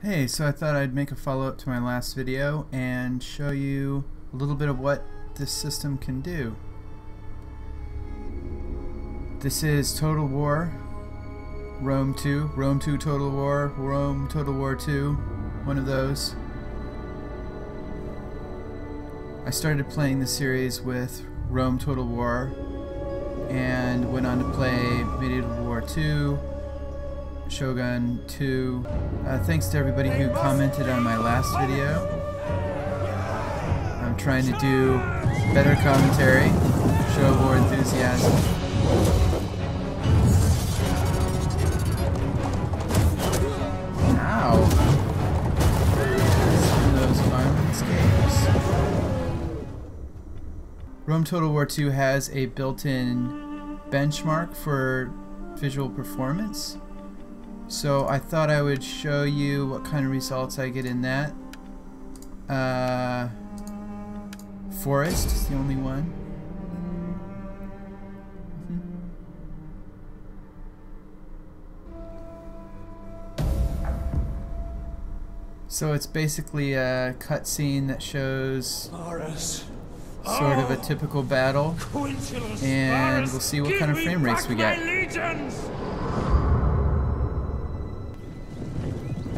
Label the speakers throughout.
Speaker 1: Hey, so I thought I'd make a follow-up to my last video and show you a little bit of what this system can do. This is Total War, Rome 2, Rome 2 Total War, Rome Total War 2, one of those. I started playing the series with Rome Total War and went on to play Medieval War 2, Shogun 2. Uh, thanks to everybody who commented on my last video. I'm trying to do better commentary, show more enthusiasm. Ow! Those games. Rome Total War 2 has a built-in benchmark for visual performance. So I thought I would show you what kind of results I get in that. Uh, forest is the only one. So it's basically a cutscene that shows sort of a typical battle, and we'll see what kind of frame rates we get.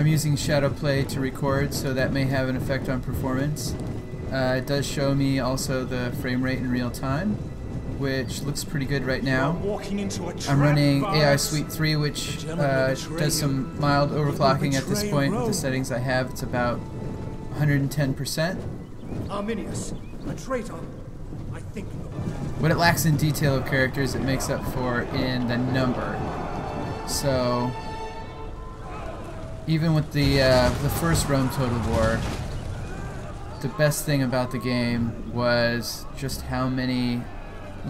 Speaker 1: I'm using Shadowplay to record, so that may have an effect on performance. Uh, it does show me also the frame rate in real time, which looks pretty good right now. I'm running AI Suite 3, which uh, does some mild overclocking at this point with the settings I have. It's about 110%.
Speaker 2: Arminius, a traitor. I think.
Speaker 1: What it lacks in detail of characters, it makes up for in the number. So, even with the uh, the first Rome Total War, the best thing about the game was just how many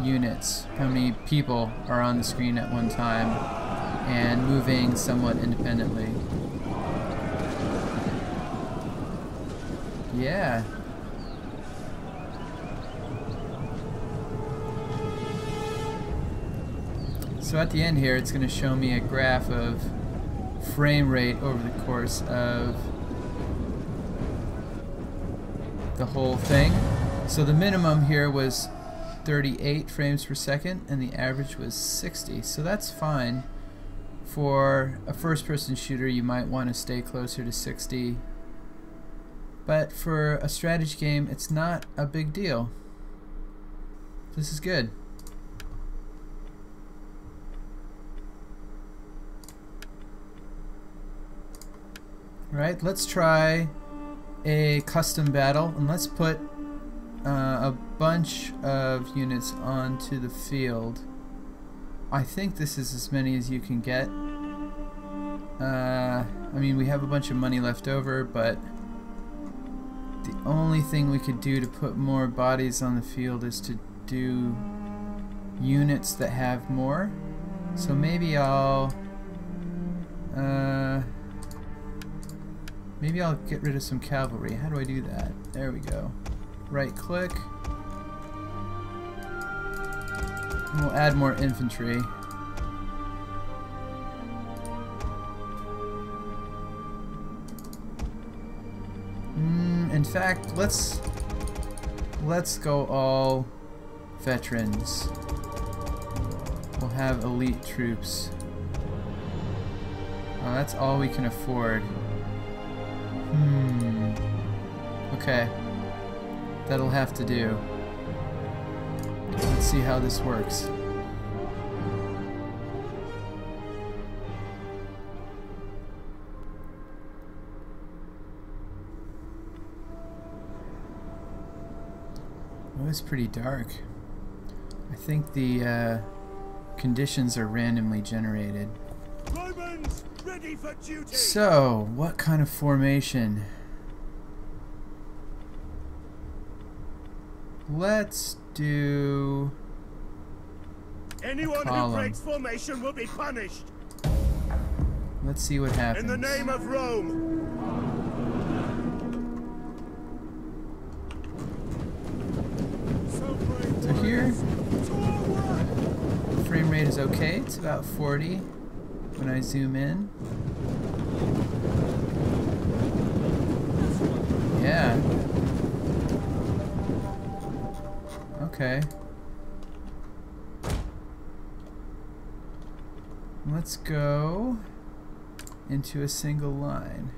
Speaker 1: units, how many people are on the screen at one time, and moving somewhat independently. Yeah. So at the end here, it's going to show me a graph of frame rate over the course of the whole thing. So the minimum here was 38 frames per second and the average was 60. So that's fine. For a first person shooter you might want to stay closer to 60. But for a strategy game it's not a big deal. This is good. Right, let's try a custom battle and let's put uh, a bunch of units onto the field. I think this is as many as you can get. Uh, I mean, we have a bunch of money left over, but the only thing we could do to put more bodies on the field is to do units that have more. So maybe I'll... Uh, Maybe I'll get rid of some cavalry. How do I do that? There we go. Right click. And we'll add more infantry. Mm, in fact, let's let's go all veterans. We'll have elite troops. Oh, that's all we can afford. Hmm. Okay. That'll have to do. Let's see how this works. Oh, it's pretty dark. I think the uh, conditions are randomly generated.
Speaker 2: Romans, ready for duty.
Speaker 1: So, what kind of formation? Let's do...
Speaker 2: Anyone who breaks formation will be punished.
Speaker 1: Let's see what happens.
Speaker 2: In the name of Rome.
Speaker 1: So here, the frame rate is okay. It's about 40 when I zoom in. Yeah. Okay. Let's go into a single line.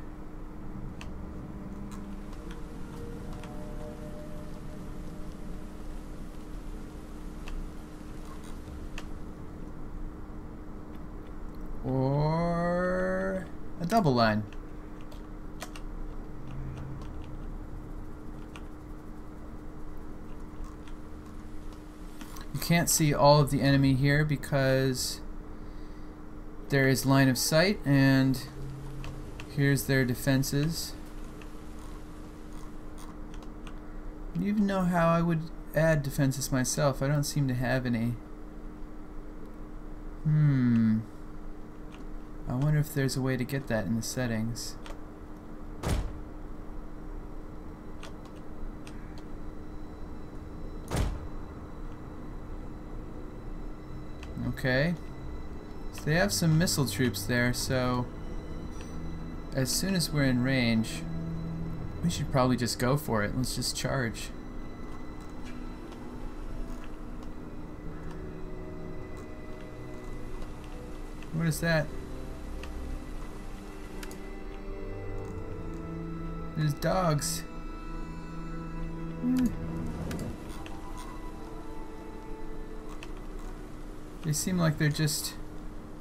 Speaker 1: Double line. You can't see all of the enemy here because there is line of sight and here's their defenses. I don't even know how I would add defenses myself. I don't seem to have any. Hmm. I wonder if there's a way to get that in the settings. Okay. So they have some missile troops there, so as soon as we're in range, we should probably just go for it. Let's just charge. What is that? There's dogs. Hmm. They seem like they're just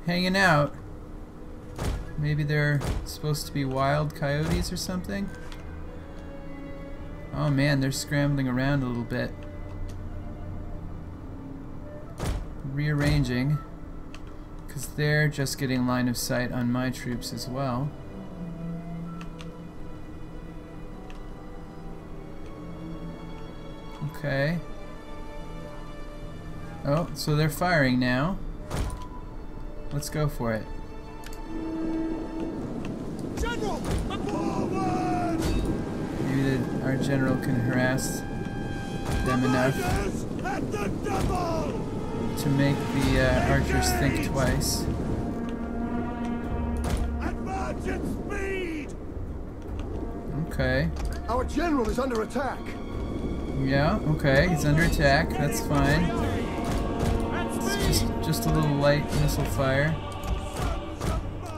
Speaker 1: hanging out. Maybe they're supposed to be wild coyotes or something? Oh man, they're scrambling around a little bit. Rearranging. Because they're just getting line of sight on my troops as well. Okay. Oh, so they're firing now. Let's go for it.
Speaker 2: General, forward!
Speaker 1: Maybe the, our general can harass them enough
Speaker 2: the
Speaker 1: to make the uh, archers think twice.
Speaker 2: Advance at!
Speaker 1: Okay.
Speaker 2: Our general is under attack.
Speaker 1: Yeah, okay. He's under attack. That's fine. It's just, just a little light missile fire.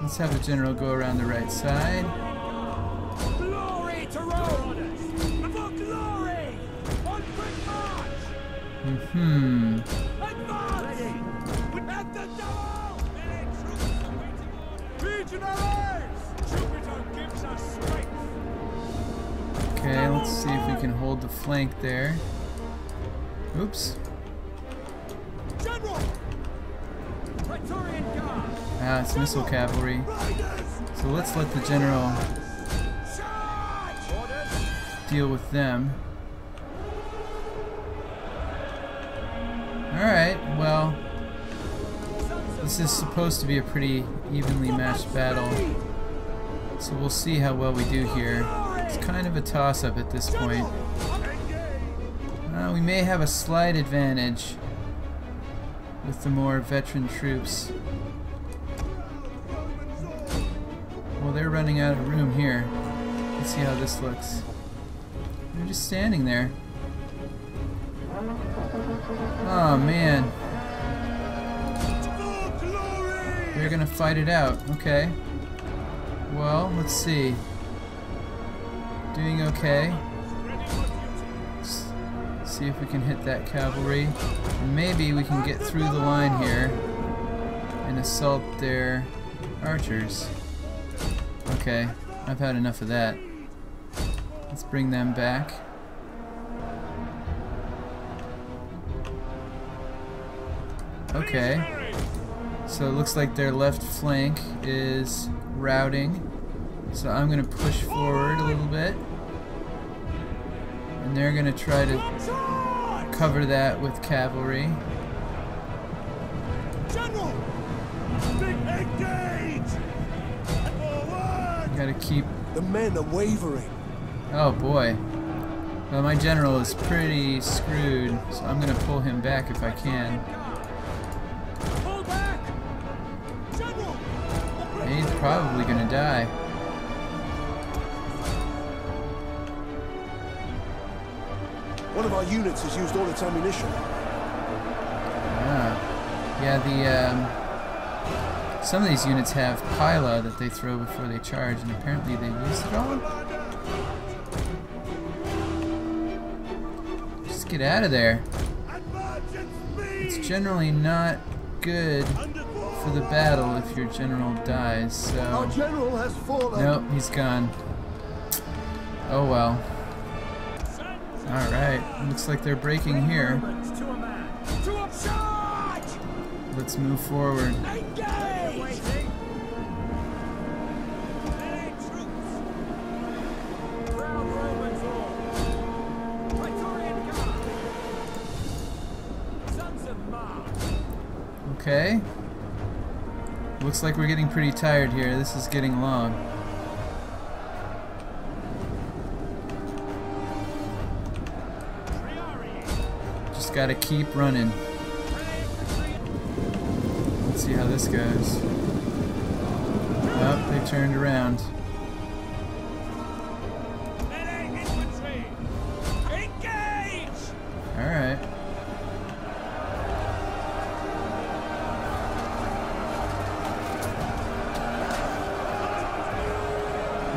Speaker 1: Let's have the general go around the right side.
Speaker 2: Glory to Rome! For glory! On quick march!
Speaker 1: Hmm.
Speaker 2: Advance! At the double! Legionaries! Jupiter gives us strength!
Speaker 1: Okay, let's see if we can hold the flank there. Oops.
Speaker 2: General!
Speaker 1: Ah, it's missile cavalry. So let's let the general deal with them. Alright, well, this is supposed to be a pretty evenly matched battle. So we'll see how well we do here. It's kind of a toss-up at this point. Uh, we may have a slight advantage with the more veteran troops. Well, they're running out of room here. Let's see how this looks. They're just standing there. Oh man, they're gonna fight it out. Okay. Well, let's see. Doing okay. S- see if we can hit that cavalry. Maybe we can get through the line here and assault their archers. Okay, I've had enough of that. Let's bring them back. Okay. So it looks like their left flank is routing. So I'm going to push forward a little bit. And they're going to try to cover that with cavalry.
Speaker 2: General! Big engage! Forward!
Speaker 1: Got to keep.
Speaker 2: The men are wavering.
Speaker 1: Oh boy. Well, my general is pretty screwed, so I'm going to pull him back if I can.
Speaker 2: Pull back! General!
Speaker 1: He's probably going to die.
Speaker 2: One of our units has used all its ammunition.
Speaker 1: Ah. Yeah, the um, some of these units have pila that they throw before they charge, and apparently they used it all. Just get out of there. It's generally not good for the battle if your general dies,
Speaker 2: Our
Speaker 1: so...
Speaker 2: general has fallen.
Speaker 1: Nope, he's gone. Oh well. Alright, looks like they're breaking here. Let's move forward. Okay. Looks like we're getting pretty tired here. This is getting long. Gotta keep running. Let's see how this goes. Oh, they turned around. Alright.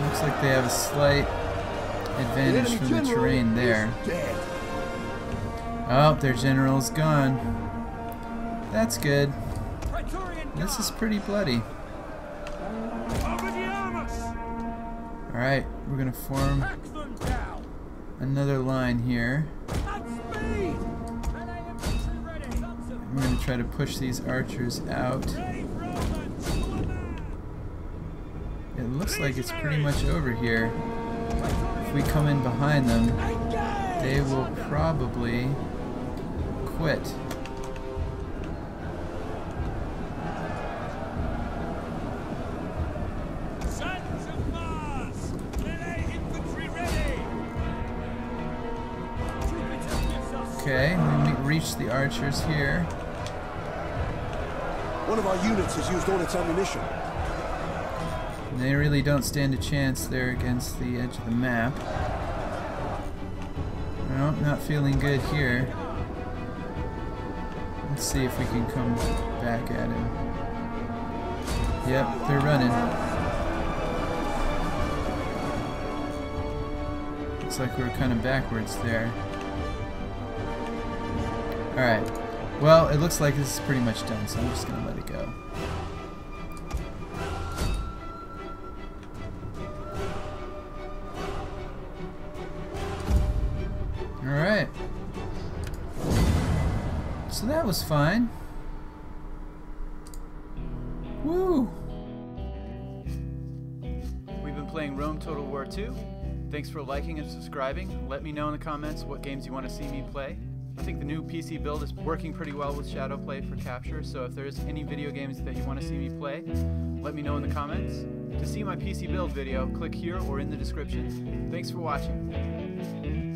Speaker 1: Looks like they have a slight advantage from the terrain there. Oh, their general's gone. That's good. This is pretty bloody.
Speaker 3: Over the armors.
Speaker 1: Alright, we're gonna form
Speaker 3: Hack them down.
Speaker 1: another line here.
Speaker 3: At speed. Melee infantry ready. Sons of
Speaker 1: We're gonna try to push these archers out.
Speaker 3: Brave Romans. To a man.
Speaker 1: It looks like it's pretty much over here. If we come in behind them, they will probably quit.
Speaker 3: Sons of Mars! Melee infantry ready! Jupiter gives us
Speaker 1: Okay, we me- reach the archers here.
Speaker 2: One of our units has used all its ammunition.
Speaker 1: And they really don't stand a chance there against the edge of the map. No, not feeling good here. Let's see if we can come back at him. Yep, they're running. Looks like we're kind of backwards there. Alright. Well, it looks like this is pretty much done, so I'm just going to let it go. So that was fine. Woo! We've been playing Rome Total War 2. Thanks for liking and subscribing. Let me know in the comments what games you want to see me play. I think the new PC build is working pretty well with Shadowplay for capture, so if there's any video games that you want to see me play, let me know in the comments. To see my PC build video, click here or in the description. Thanks for watching.